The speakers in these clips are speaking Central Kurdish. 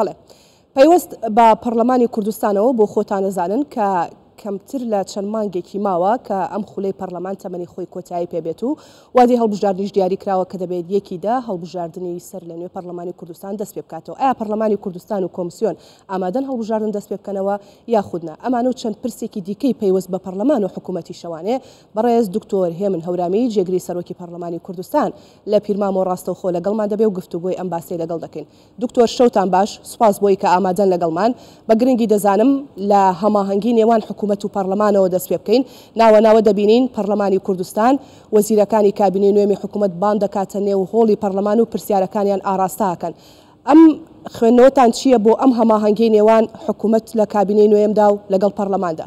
بەڵێ پەیوەست بە پەڕلەمانی کوردستانەوە بۆ خۆتان ئەزانن کە کەمتر لە چەند مانگێکی ماوە کە ئەم خولەی پەرلەمان تەمەنی خۆی کۆتایی پێبێت و وادەی هەڵبژاردنیش دیاری کراوە کە دەبێت یەکی دە هەڵبژاردنی سەر لە نوێ پەرلەمانی کوردستان دەست پێ بکاتەوە ئایا پەرلەمانی کوردستان و کۆمسیۆن ئامادەن هەڵبژاردن دەست پێ بکەنەوە یاخود نا ئەمانە و چەند پرسێکی دیکەی پەیوەست بە پەرلەمان و حکوومەتی شەوانێ بەڕێز دکتۆر هێمن هەورامی جێگری سەرۆکی پەرلەمانی کوردستان لە پیرمامۆ ڕاستەوخۆ لەگەڵمان دەبێ و گفتوگۆی ئەم باسەی لەگەڵ دەکەین دکتۆر شەوتان باش، سوپاس بۆی کە ئامادەن لەگەڵمان. بە گرنگی دەزانم لە هەماهەنگی نێوان حکوومەت و پەڕڵەمانەوە دەست پێ بکەین. ناوە ناوە دەبینین پەڕڵەمانی کوردستان وەزیرەکانی کابینەی نوێمی حکوومەت بانگ دەکاتە نێو هۆڵی پەڕڵەمان و پرسیارەکانیان ئاڕاستە ئەکەن. ئەم خوێندنەوەتان چییە بۆ ئەم هەماهەنگیەی نێوان حکوومەت لە کابینەی نوێمدا و لەگەڵ پەڕڵەماندا؟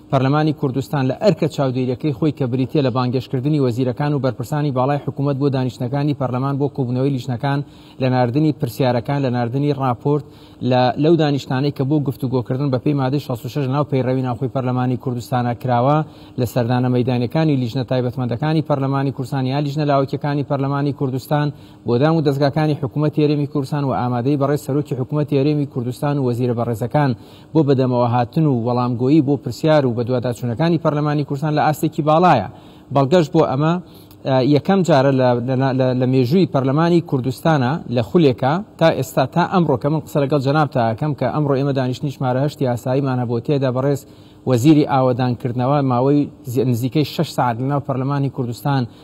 پەرلەمانی کوردستان لە ئەرکە چاودێرییەکەی خۆی کە بریتییە لە بانگێشتکردنی وەزیرەکان و بەرپرسانی باڵای حکوومەت بۆ دانیشتنەکانی پەرلەمان بۆ کۆبوونەوەی لیژنەکان لە ناردنی پرسیارەکان لە ناردنی ڕاپۆرت لە لەو دانیشتانەی کە بۆ گفتوگۆکردن بەپێی مادەی 66 لەناو پەیڕەوی ناوخۆی پەرلەمانی کوردستانە کراوە لە سەردانە مەیدانیەکانی لیژنە تایبەتمەندەکانی پەرلەمانی کوردستان یا لیژنە لاوەکیەکانی پەرلەمانی کوردستان بۆ دام و دەستگاکانی حکوومەت هێرێمی کوردستان و ئامادەی بەڕێز سەرۆکی حکوومەت هێرێمی کوردستان و وەزیرە بەڕێزەکان بۆ بەدەمەوە هاتن و وەڵامگۆیی بۆ پرسیار و بەدواداچوونەکانی پەرلەمانی کوردستان لە ئاستێکی باڵایە بەڵگەش بۆ ئەمە یەکەم جارە لە مێژووی پەرلەمانی کوردستانە لە خولێکە تا ئێستا تا ئەمڕۆکە من قسە لەگەڵ جەناب تاکەم کە ئەمڕۆ ئێمە دانیشتنی ژمارە هەشت یاساییمان هەبوو تێدا بەڕێز وەزیری ئاوەدانکردنەوە ماوەی نزیکەی 6 ساعت لەناو پەرلەمانی کوردستان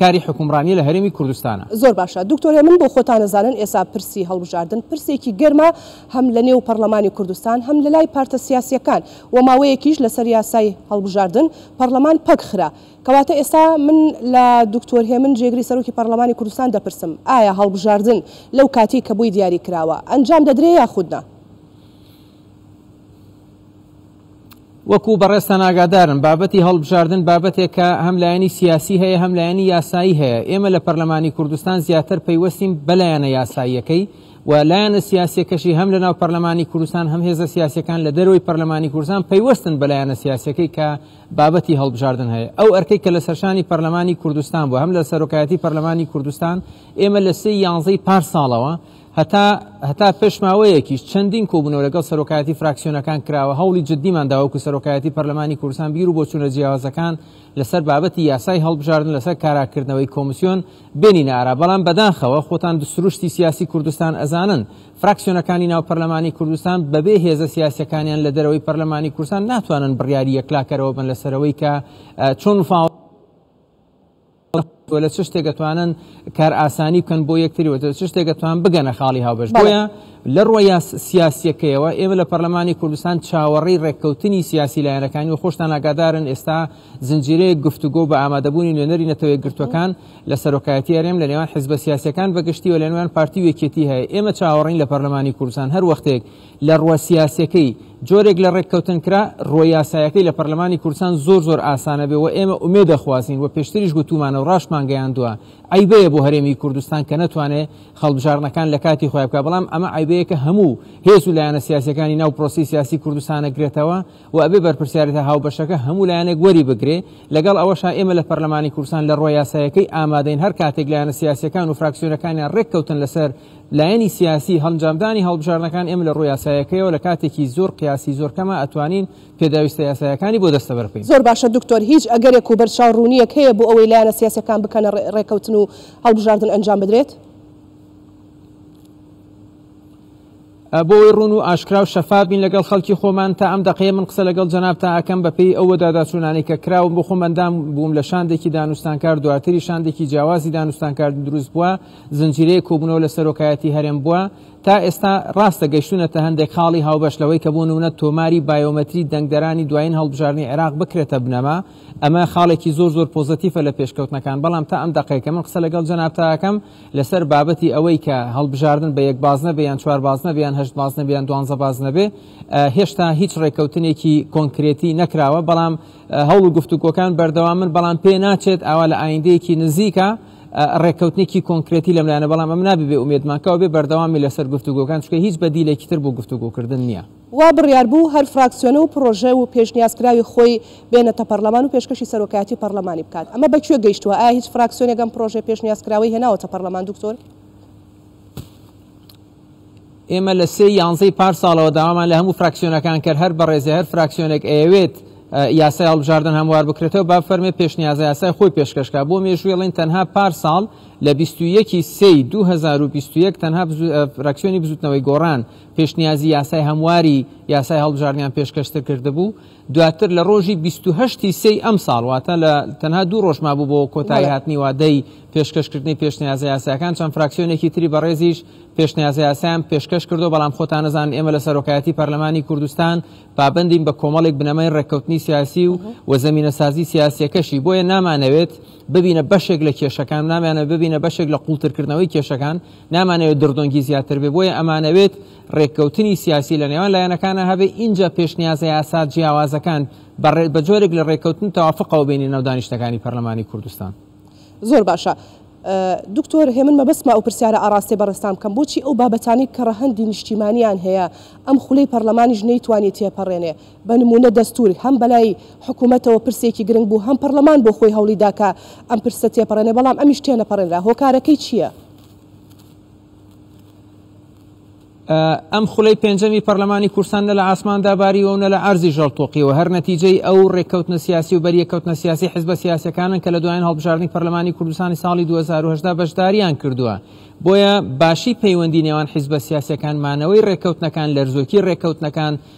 کاری حوکمڕانیە لە هەرێمی کوردستانە. زۆر باشە دکتۆر هێمن بۆ خۆتان ئەزانن ئێسا پرسی هەڵبژاردن پرسێکی گەرمە هەم لە نێو پەڕلەمانی کوردستان هەم لە لای پارتە سیاسیەکان وە ماوەیەکیش لە سەر یاسای هەڵبژاردن پەڕلەمان پەک خرا کەواتە ئێستا من لە دکتۆر هێمن جێگری سەرۆکی پەڕلەمانی کوردستان دەپرسم ئایا هەڵبژاردن لەو کاتەی کە بۆی دیاری کراوە ئەنجام دەدرێ یاخود نا؟ وەکو بەڕێزتان ئاگادارن بابەتی هەڵبژاردن بابەتێکە هەم لایەنی سیاسی هەیە هەم لایەنی یاسایی هەیە ئێمە لە پەرلەمانی کوردستان زیاتر پەیوەستین بەلایەنە یاساییەکەی و لایەنە سیاسەکەشی هەم لەناو پەرلەمانی کوردستان هەم هێزە سیاسەکان لە دەرەوەی پەرلەمانی کوردستان پەیوەستن بەلایەنە سیاسەکەی کە بابەتی هەڵبژاردن هەیە ئەو ئەرکەی کە لە سەرشانی پەرلەمانی کوردستان بۆ هەم لە سەرۆکایەتی پەرلەمانی کوردستان ئێمە لە سێ یانزەی پار ساڵەوە هەتا هەتا پێش ماوەیەکیش چەندین کۆبوونەوە لەگەڵ سەرۆکایەتی فراکسیۆنەکان کراوە، هەوڵی جددیمان دا وەکو سەرۆکایەتی پەرلەمانی کوردستان بیر و بۆچوونە جیاوازەکان لەسەر بابەتی یاسای هەڵبژاردن لەسەر کاراکردنەوەی کۆمسیۆن بێنینە ئارا بەڵام بەداخەوە خۆتان سروشتی سیاسی کوردستان ئەزانن فراکسیۆنەکانی ناو پەرلەمانی کوردستان بەبێ هێزە سیاسیەکانیان لە دەرەوەی پەرلەمانی کوردستان ناتوانن بڕیاری یەکلاکەرەوە بن لەسەرەوەی کە چۆن و و لە چ شتێک دەتوانن کار ئاسانی بکەن بۆ یەکتری و چ شتێک دەتوان بگەنە خاڵی هاوبەش بۆیە لە ڕۆیا سیاسیەکەیەوە ئێمە لە پەرلەمانی کوردستان چاوەڕی ڕێککەوتنی سیاسی لایەنەکانی و خۆشتان ئاگادارن ئێستا زنجیرەیە گفتوگۆ بە ئامادەبوونی نوێنەری نەتەوەی گرتوەکان لە سەرۆکایەتی هەرێم لە نێوان حزبە سیاسەکان بەگشتی و لە نوێن پارتی وێکێتی هەیە ئێمە چاوەڕین لە پەرلەمانی کوردستان هەر وەختێک لە ڕووە سیاسیەکەی جۆرێک لە ڕێککەوتن کرا ڕووە یاسایەکەی لە پەرلەمانی کوردستان زۆر زۆر ئاسانە بێ وە ئێمە ئومێ دەخوازین وە پێشتریش گوتومانە و ڕاشمان گەیاندووە عەیبەیە بۆ هەرێمی کوردستان کە نەتوانێ خەڵبژاردنەکان لە کاتی خۆی بکا بەڵام ئەمە عەیبەیەکە هەموو هێز و لایەنە سیاسیەکانی ناو پرۆسی سیاسی کوردستانە گرێتەوە و ئەبێ بەرپرسیارێتە هاوبەشەکە هەموو لایەنێک وەری بگرێ لەگەڵ ئەوەشا ئێمە لە پەرلەمانی کوردستان لە ڕووە یاسایەکەی ئامادەین هەر کاتێک لایەنە سیاسیەکان و فراکسیۆنەکانیان ڕێککەوتن لەسەر لایەنی سیاسی، هەڵنجاردانی هەڵبژاردنەکان ئێمە لە ڕووی یاسایەکەیەوە لە کاتێکی زۆر قیاسی زۆر کەما ئەتوانین پێداویستە یاسایەکانی بۆ دەستەبەر بکەین. زۆر باشە دکتۆر، هیچ ئەگەرێک و بەرچاو ڕوونییەک هەیە بۆ ئەوەی لایەنە سیاسییەکان بکەنە ڕێ ڕێکەوتن و هەڵبژاردن ئەنجام بدرێت؟ بۆ ئەوەی ڕوون و ئاشکرا و شەفاف بین لەگەڵ خەڵکی خۆمان، تا ئەم دەقەیە من قسە لەگەڵ جەنابتان ئەکەم بە پێی ئەو وەداداچوونانەی کە کراون، بۆ خۆم ئەندام بووم لە شاندێکی دانوستانکار، دواتریش شاندێکی جیاوازی دانوستانکار دروست بووە، زنجیرەیەک کۆبوونەوە لە سەرۆکایەتی هەرێم بووە، تا ئێستا ڕاستە گەیشتوونەتە هەندێک خاڵی هاوبەش لەوەی کە بۆ نموونە تۆماری بایۆمەتری دەنگدەرانی دوایین هەڵبژاردنی عێراق بکرێتە بنەما، ئەمە خاڵێکی زۆر زۆر پۆزەتیفە لە پێشکەوتنەکان، بەڵام تا ئەم دەقەیە کە من قسە لەگەڵ جەنابتا ئەکەم، لەسەر بابەتی ئەوەی کە هەڵبژاردن بە یەک بازنە بێ یان چوار بازنە بێ یان هەشت بازنە بێ یان دوانزە بازنە بێ هێشتا هیچ ڕێککەوتنێکی کۆنکرێتی نەکراوە بەڵام هەوڵ و گفتوگۆکان بەردەوامن بەڵام پێ ناچێت ئاوا لە ئایندەیەکی نزیکە ڕێککەوتنێکی کۆنکرێتی لەم لایەنە بەڵام ئەم نابێ ئومێدمانکەوە بێ بەردەوامی لەسەر گفتوگۆکان چکە هیچ بەدیلێکی تر بۆ گفتوگۆکردن نییە. وا بڕیار بوو هەر فراکسیۆنە و پڕۆژە و پێشنیازکراوی خۆی بێنێتە پەڕلەمان و پێشکەشی سەرۆکایەتی پەڕلەمانی بکات. ئەمە بە کوێ گەیشتووە؟ ئایا هیچ فراکسیۆنێک ئەم پڕۆژەی پێشنیازکراوەی هێناوەتە پەڕلەمان دکتۆر؟ ئێمە لە سێ ی یانزە ی پار ساڵەوە داوامان لە هەموو فراکسیۆنەکان کرد، هەر بەڕێزێ هەر فراکسیۆنێک ئەیەوێت یاسای هەڵبژاردن هەموار بکرێتەوە با بفەرمێ پێشنیازەیاسای خۆی پێشکەش کا. بۆ مێژوویڵین تەنها پار ساڵ لە بیست و یەک ی سێ ی دوو هەزار و بیست و یەک تەنها فرکسیۆنی بزوتنەوەی گۆڕان، پێشنیازی یاسای هەمواری یاسای هەڵبژاردنیان پێشکەشتر کردبوو دواتر لە ڕۆژی 28 سەی ئەم ساڵواتە لە تەنها دوو ڕۆژما بوو بۆ کۆتایی هاتنی وادەی پێشکەشکردنی پێشنیازە یاساکان چەند فراکسیۆنێکی تری بەڕێزیش پێشنیازە یاسایان پێشکەش کردو بەڵام خۆتانەزان ئێمە لە سەرۆکایەتی پەرلەمانی کوردستان پابندین بە کۆمەڵێک بنەمای ڕێککەوتنی سیاسی و و زمینە سازی سیاسەکەشی بۆیە نامانەوێت ببینە بەشێک لە کێشەکان نامیانە ببینە بەشێک لە قوڵترکردنەوەی کێشەکان نامانەوێت دڕدۆنگی زیاتر بێت، بۆیە ئەمانەوێت رێککەوتنی سیاسی لە نێوان لایەنەکانا هەبێت، ئینجا پێشنیازە یاسا جیاوازەکان بە جۆرێک لە رێککەوتن تەوافقەوە بێنینە ناو دانیشتنەکانی پەرلەمانی کوردستان. زۆر باشە دکتۆر هێمن مەبەستمە ئەو پرسیارە ئاڕاستەی بەڕێزتان بکەم، بۆچی ئەو بابەتانەی کە رەهەندی نیشتیمانیان هەیە ئەم خولەی پەرلەمانیش نەیتوانی تێپەڕێنێ؟ بە نموونە دەستوور هەم بەلای حکوومەتەوە پرسێکی گرنگ بوو، هەم پەرلەمان بۆ خۆی هەوڵی دا کە ئەم پرسە تێپەڕێنێ، بەڵام ئەمیش تێنەپەڕێنرا، هۆکارەکەی چییە؟ ئەم خولەی پێنجەمی پەرلەمانی کورسان نە لە ئاسماندا باریوە و نە لە ئارزی ژەڵ تۆقیەوە هەر نەتیجەی ئەو ڕێککەوتنە سیاسی و بەریەکەوتنە سیاسی حزبە سیاسەکانن کە لە دوایان هەڵبژاردنی پەرلەمانی کوردستانی ساڵی 2010 بەشداریان کردووە بۆیە باشی پەیوەندی نێوان حزبە سیاسەکان مانەوەی ڕێککەوتنەکان لەرزۆکی ڕێککەوتنەکان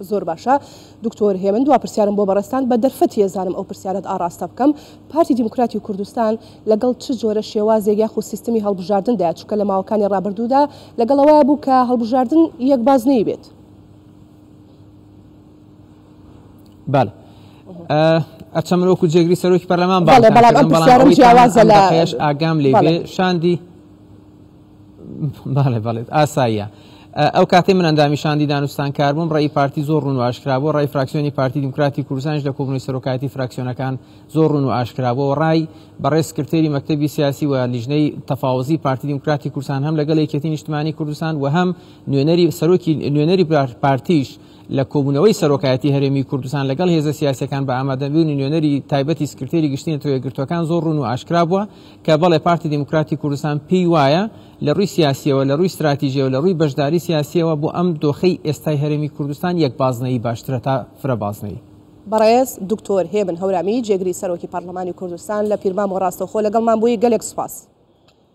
زۆر باشە دکتۆر هێمن دوا پرسیارم بۆ بەڕێزتان بە دەرفەتی ئەزانم ئەو پرسیارەت ئاڕاستە بکەم پارتی دیموکراتی کوردستان لەگەڵ چ جۆرە شێوازێک یاخود سیستمی هەڵبژاردن دایە چونکە لە ماوەکانی ڕابردوودا لەگەڵ ئەوەیا بوو کە هەڵبژاردن یەک بازنەی بێت بەڵێ ئەچەم مرۆک و جێگری سەرۆکی پەرلەمان بەڵێ بەڵام ئەم پرسیارم جیاوازە لە ئاگام لێ شاندی بەڵێ بەڵێ ئاساییە ئەو کاتەی من ئەندامی شاندی دانوستان کار بووم ڕێی پارتی زۆر ڕون و ئاشکرا بۆ ڕای فراکسیۆنی پارتی دیموکراتی کوردستانش لە کۆبنەوەی سەرۆکایەتی فراکسیۆنەکان زۆر ڕون و ئاشکرا بۆ ڕای بەڕێز سکرتێری مەکتەبی سیاسی و لیژنەی تەفاوزی پارتی دیموکراتی کوردستان هەم لەگەڵ یەکێتی نیشتمانی کوردستان و هەم نوێنەری سەرۆکی نوێنەری پارتیش لە کۆبوونەوەی سەرۆکایەتی هەرێمی کوردستان لەگەڵ هێزە سیاسەکان بە ئامادەبوونی نوێنەری تایبەتی سکرتێری گشتین تۆ یەکگرتوەکان زۆر ڕون و ئاشکرا بووە کە بەڵێ پارتی دیموکراتی کوردستان پێی وایە لە رووی سیاسییەوە، لە رووی ستراتیژییەوە، لە رووی بەشداری سیاسییەوە بۆ ئەم دۆخەی ئێستای هەرێمی کوردستان یەک بازنەیی باشترە تا فرە بازنەیی. بەڕێز دکتۆر هێمن هەورامی جێگری سەرۆکی پارلمانی کوردستان لە پیرمام و راستەوخۆ لەگەڵمان بووی، گەلێک سوپاس.